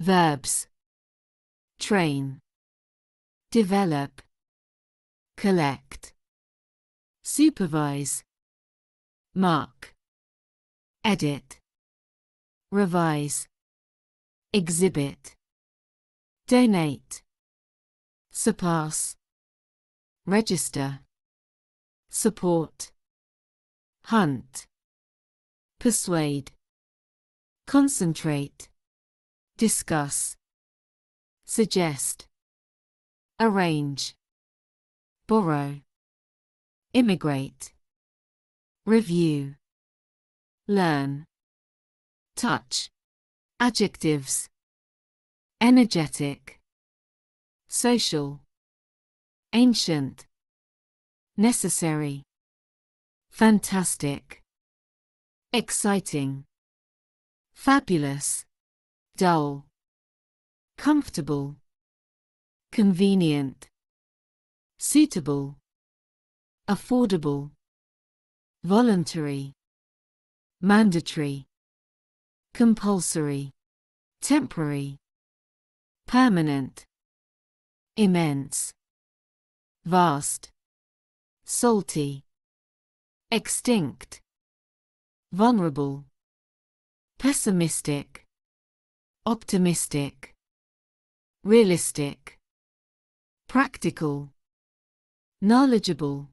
Verbs. Train. Develop. Collect. Supervise. Mark. Edit. Revise. Exhibit. Donate. Surpass. Register. Support. Hunt. Persuade. Concentrate. Discuss. Suggest. Arrange. Borrow. Immigrate. Review. Learn. Touch. Adjectives. Energetic. Social. Ancient. Necessary. Fantastic. Exciting. Fabulous. Dull. Comfortable. Convenient. Suitable. Affordable. Voluntary. Mandatory. Compulsory. Temporary. Permanent. Immense. Vast. Salty. Extinct. Vulnerable. Pessimistic. Optimistic. Realistic. Practical. Knowledgeable.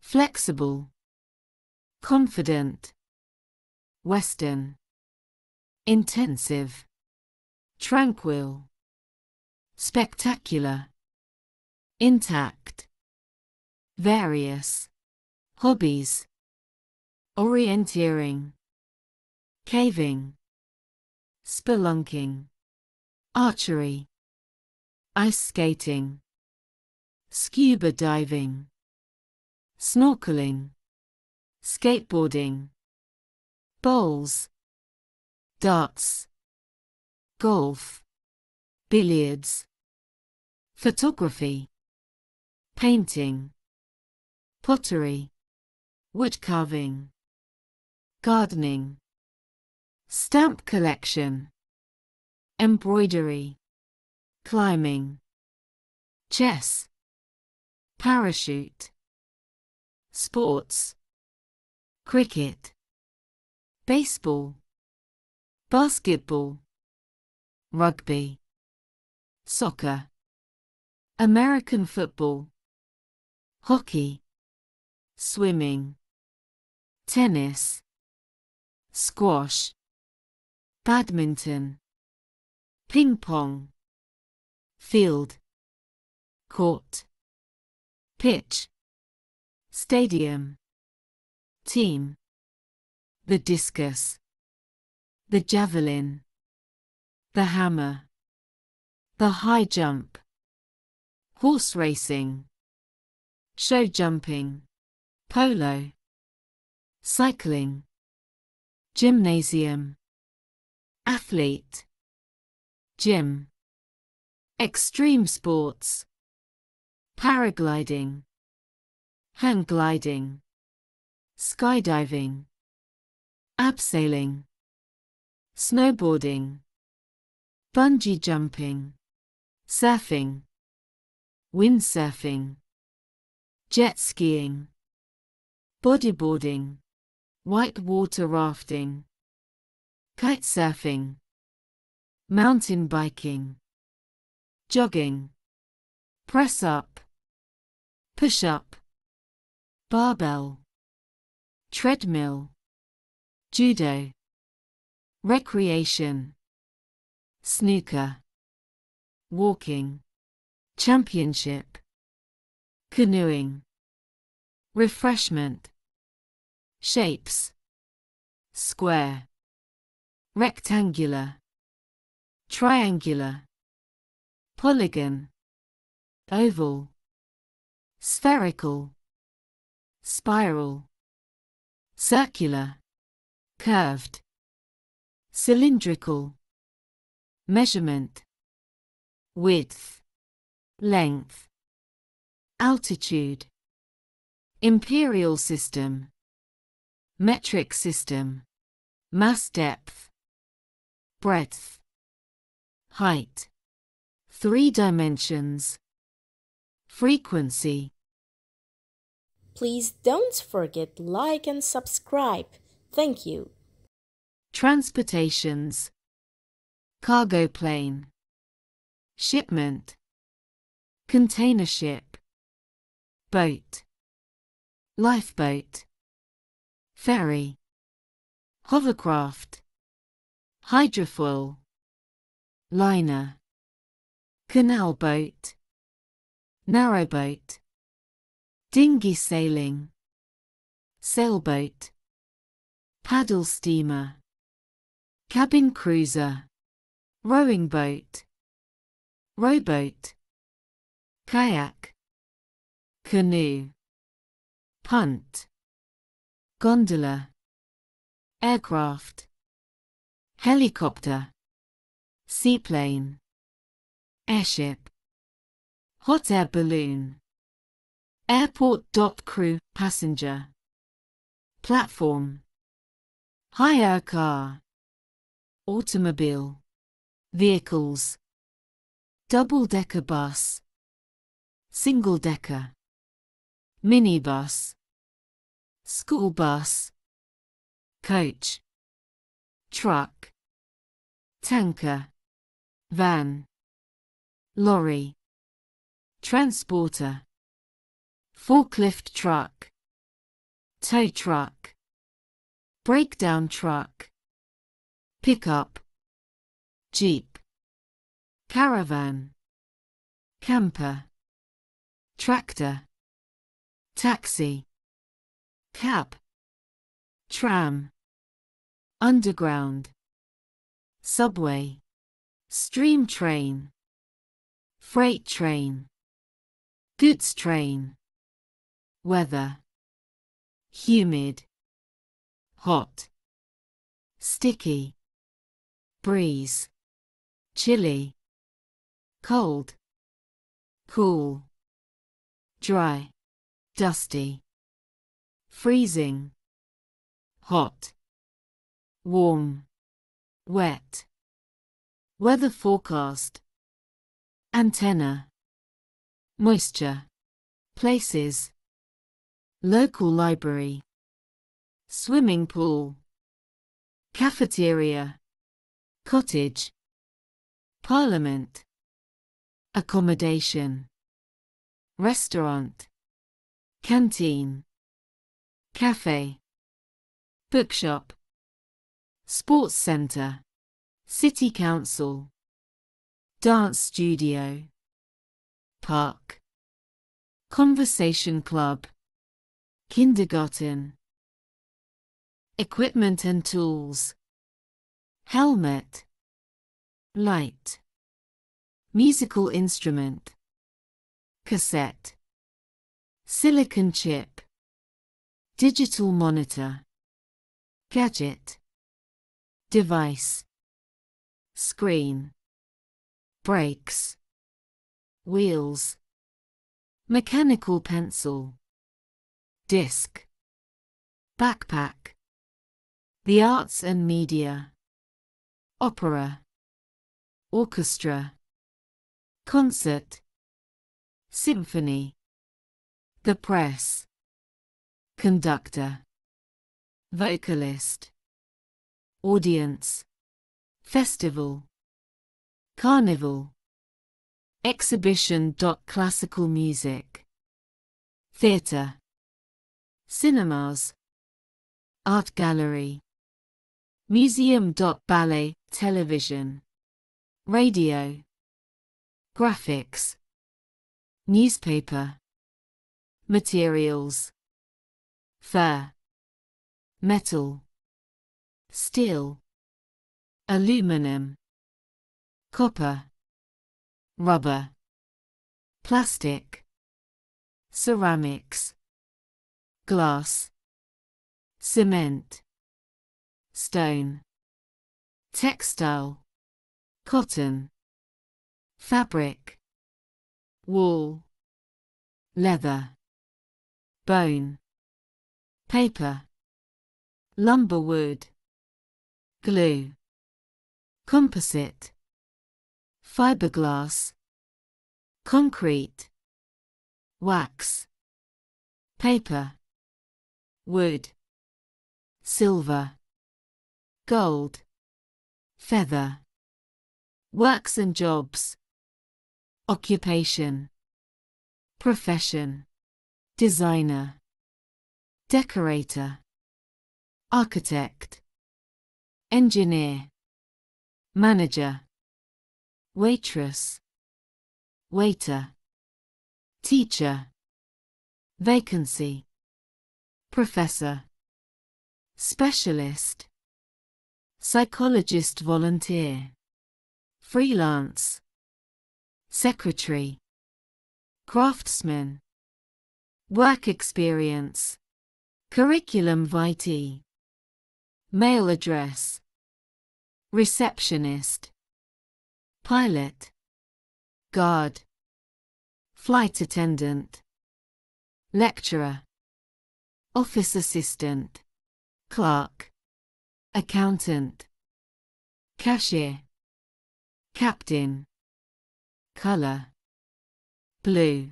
Flexible. Confident. Western. Intensive. Tranquil. Spectacular. Intact. Various. Hobbies. Orienteering. Caving. Spelunking. Archery. Ice skating. Scuba diving. Snorkeling. Skateboarding. Bowls. Darts. Golf. Billiards. Photography. Painting. Pottery. Wood carving. Gardening. Stamp collection. Embroidery. Climbing. Chess. Parachute. Sports. Cricket. Baseball. Basketball. Rugby. Soccer. American football. Hockey. Swimming. Tennis. Squash. Badminton. Ping pong. Field. Court. Pitch. Stadium. Team. The discus. The javelin. The hammer. The high jump. Horse racing. Show jumping. Polo. Cycling. Gymnasium. Athlete. Gym. Extreme sports. Paragliding. Hang gliding. Skydiving. Abseiling. Snowboarding. Bungee jumping. Surfing. Windsurfing. Jet skiing. Bodyboarding. Whitewater rafting. Kitesurfing. Mountain biking. Jogging. Press up. Push up. Barbell. Treadmill. Judo. Recreation. Snooker. Walking. Championship. Canoeing. Refreshment. Shapes. Square. Rectangular. Triangular. Polygon. Oval. Spherical. Spiral. Circular. Curved. Cylindrical. Measurement. Width. Length. Altitude. Imperial system. Metric system. Mass depth. Breadth. height, three dimensions, frequency. Please don't forget like and subscribe. Thank you. Transportations, cargo plane, shipment, container ship, boat, lifeboat, ferry, hovercraft, hydrofoil, liner, canal boat, narrowboat, dinghy sailing, sailboat, paddle steamer, cabin cruiser, rowing boat, rowboat, kayak, canoe, punt, gondola, aircraft, helicopter, seaplane, airship, hot air balloon, airport dock crew, passenger, platform, hire car, automobile, vehicles, double-decker bus, single-decker, minibus, school bus, coach, truck, tanker, van, lorry, transporter, forklift truck, tow truck, breakdown truck, pickup, jeep, caravan, camper, tractor, taxi, cab, tram, underground, subway, steam train, freight train, goods train, weather, humid, hot, sticky, breeze, chilly, cold, cool, dry, dusty, freezing, hot, warm, wet. Weather forecast. Antenna. Moisture. Places. Local library. Swimming pool. Cafeteria. Cottage. Parliament. Accommodation. Restaurant. Canteen. Cafe. Bookshop. Sports Centre. City Council. Dance Studio. Park. Conversation Club. Kindergarten. Equipment and tools. Helmet. Light. Musical instrument. Cassette. Silicon chip. Digital monitor. Gadget. Device. Screen. Brakes. Wheels. Mechanical pencil. Disc. Backpack. The arts and media. Opera. Orchestra. Concert. Symphony. The press. Conductor. Vocalist. Audience. Festival. Carnival. Exhibition. Classical music. Theatre. Cinemas. Art gallery. Museum. Ballet, television. Radio. Graphics. Newspaper. Materials. Fur. Metal. Steel. Aluminum. Copper. Rubber. Plastic. Ceramics. Glass. Cement. Stone. Textile. Cotton. Fabric. Wool. Leather. Bone. Paper. Lumber wood. Glue. Composite. fiberglass, concrete, wax, paper, wood, silver, gold, feather, works and jobs, occupation, profession, designer, decorator, architect, engineer, manager, waitress, waiter, teacher, vacancy, professor, specialist, psychologist volunteer, freelance, secretary, craftsman, work experience, curriculum vitae, mail address, receptionist, pilot, guard, flight attendant, lecturer, office assistant, clerk, accountant, cashier, captain, color, blue,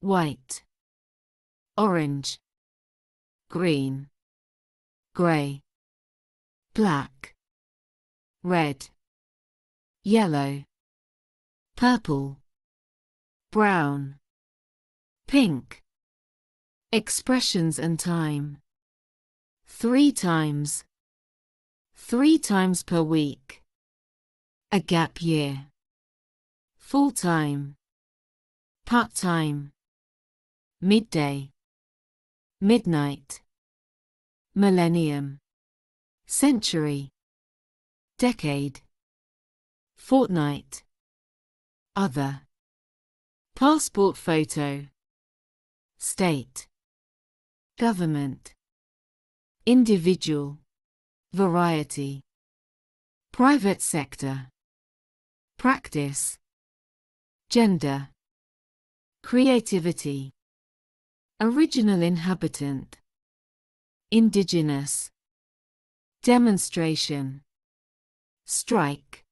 white, orange, green, grey, black, red, yellow, purple, brown, pink. Expressions and time. Three times. Three times per week. A gap year. Full time. Part time. Midday. Midnight. Millennium. Century. Decade. Fortnight. Other. Passport photo. State. Government. Individual. Variety. Private sector. Practice. Gender. Creativity. Original inhabitant. Indigenous. Demonstration. Strike.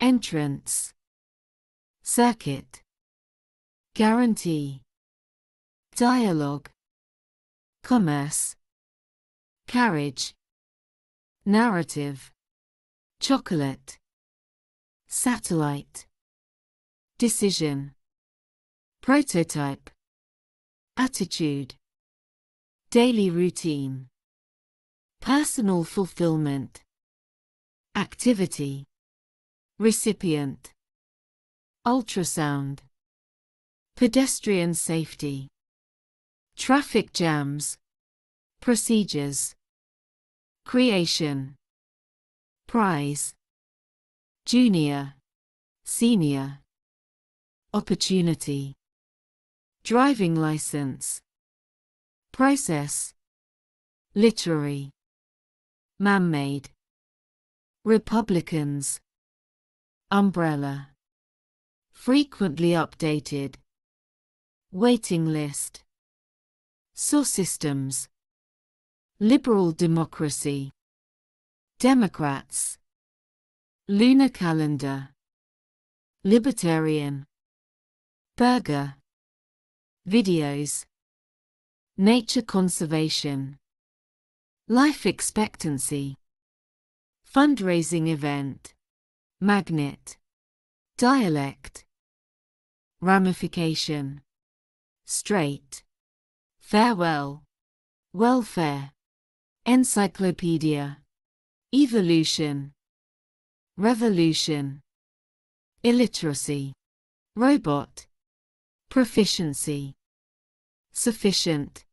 Entrance. Circuit. Guarantee. Dialogue. Commerce. Carriage. Narrative. Chocolate. Satellite. Decision. Prototype. Attitude. Daily routine. Personal fulfillment. Activity. Recipient. Ultrasound. Pedestrian safety. Traffic jams. Procedures. Creation. Prize. Junior. Senior. Opportunity. Driving license. Process. Literary. Man-made. Republicans. Umbrella. Frequently updated. Waiting list. Source systems. Liberal democracy. Democrats. Lunar calendar. Libertarian. Burger. Videos. Nature conservation. Life expectancy. Fundraising event. Magnet. Dialect. Ramification. Straight. Farewell. Welfare. Encyclopedia. Evolution. Revolution. Illiteracy. Robot. Proficiency. Sufficient.